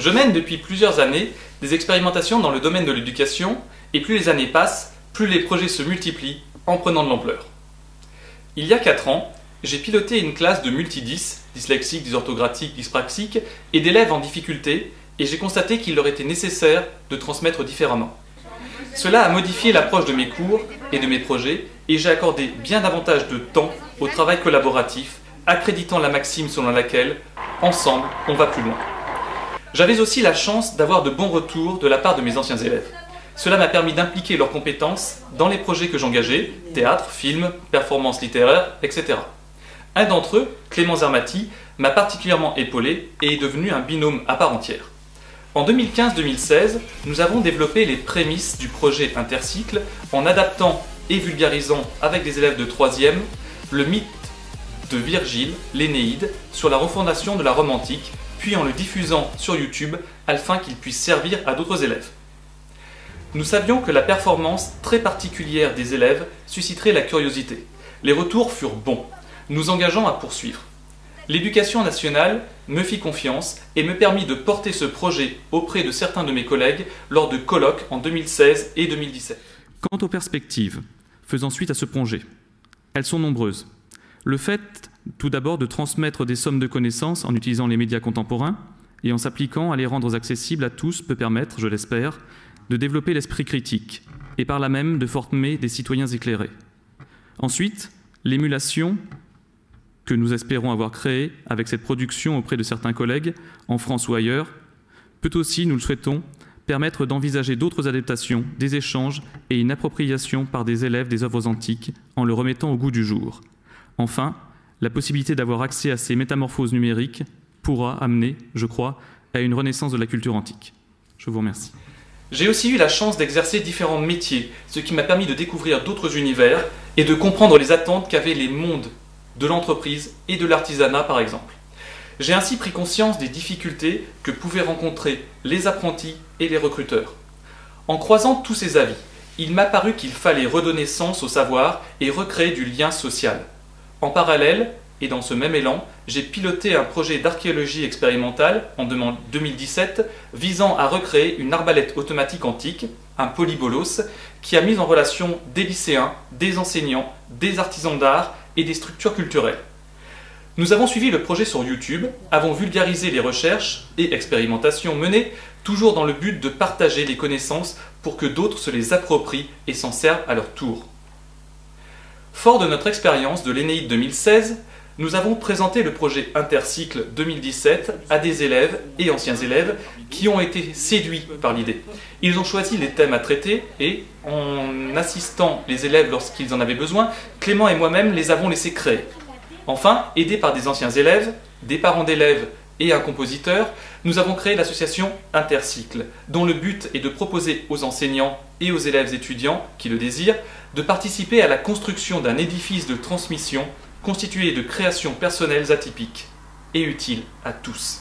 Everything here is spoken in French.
Je mène depuis plusieurs années des expérimentations dans le domaine de l'éducation et plus les années passent, plus les projets se multiplient en prenant de l'ampleur. Il y a 4 ans, j'ai piloté une classe de multidis, dyslexiques, dysorthographiques, dyspraxiques et d'élèves en difficulté et j'ai constaté qu'il leur était nécessaire de transmettre différemment. Cela a modifié l'approche de mes cours et de mes projets et j'ai accordé bien davantage de temps au travail collaboratif, accréditant la maxime selon laquelle, ensemble, on va plus loin. J'avais aussi la chance d'avoir de bons retours de la part de mes anciens élèves. Cela m'a permis d'impliquer leurs compétences dans les projets que j'engageais, théâtre, film, performances littéraires, etc. Un d'entre eux, Clément Zermati, m'a particulièrement épaulé et est devenu un binôme à part entière. En 2015-2016, nous avons développé les prémices du projet Intercycle en adaptant et vulgarisant avec des élèves de 3e le mythe de Virgile, l'Énéide, sur la refondation de la Rome antique, puis en le diffusant sur YouTube afin qu'il puisse servir à d'autres élèves. Nous savions que la performance très particulière des élèves susciterait la curiosité. Les retours furent bons, nous engageant à poursuivre. L'éducation nationale me fit confiance et me permit de porter ce projet auprès de certains de mes collègues lors de colloques en 2016 et 2017. Quant aux perspectives, faisant suite à ce projet, elles sont nombreuses. Le fait, tout d'abord, de transmettre des sommes de connaissances en utilisant les médias contemporains et en s'appliquant à les rendre accessibles à tous peut permettre, je l'espère, de développer l'esprit critique et par là même de former des citoyens éclairés. Ensuite, l'émulation que nous espérons avoir créée avec cette production auprès de certains collègues, en France ou ailleurs, peut aussi, nous le souhaitons, permettre d'envisager d'autres adaptations, des échanges et une appropriation par des élèves des œuvres antiques en le remettant au goût du jour. Enfin, la possibilité d'avoir accès à ces métamorphoses numériques pourra amener, je crois, à une renaissance de la culture antique. Je vous remercie. J'ai aussi eu la chance d'exercer différents métiers, ce qui m'a permis de découvrir d'autres univers et de comprendre les attentes qu'avaient les mondes de l'entreprise et de l'artisanat par exemple. J'ai ainsi pris conscience des difficultés que pouvaient rencontrer les apprentis et les recruteurs. En croisant tous ces avis, il m'a paru qu'il fallait redonner sens au savoir et recréer du lien social. En parallèle, et dans ce même élan, j'ai piloté un projet d'archéologie expérimentale en 2017 visant à recréer une arbalète automatique antique, un polybolos, qui a mis en relation des lycéens, des enseignants, des artisans d'art et des structures culturelles. Nous avons suivi le projet sur YouTube, avons vulgarisé les recherches et expérimentations menées, toujours dans le but de partager les connaissances pour que d'autres se les approprient et s'en servent à leur tour. Fort de notre expérience de l'Énéide 2016, nous avons présenté le projet Intercycle 2017 à des élèves et anciens élèves qui ont été séduits par l'idée. Ils ont choisi les thèmes à traiter et, en assistant les élèves lorsqu'ils en avaient besoin, Clément et moi-même les avons laissés créer. Enfin, aidés par des anciens élèves, des parents d'élèves et un compositeur, nous avons créé l'association Intercycle, dont le but est de proposer aux enseignants et aux élèves étudiants qui le désirent de participer à la construction d'un édifice de transmission constitué de créations personnelles atypiques et utiles à tous.